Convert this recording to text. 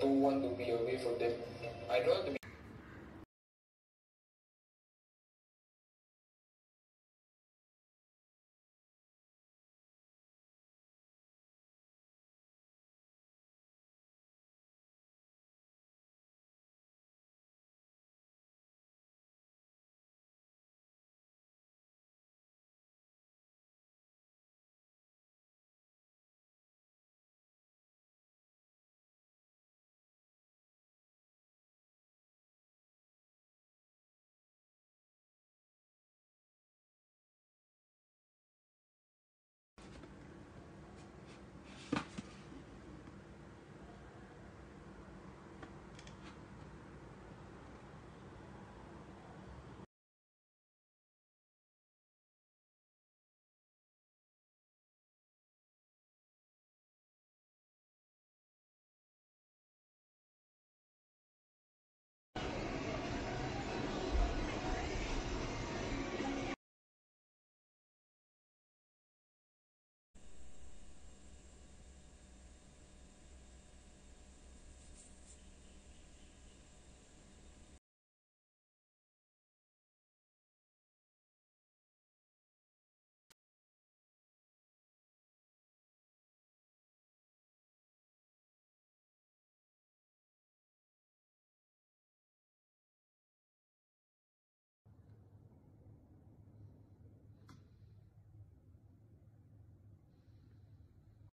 don't want to be away from them. I don't want to be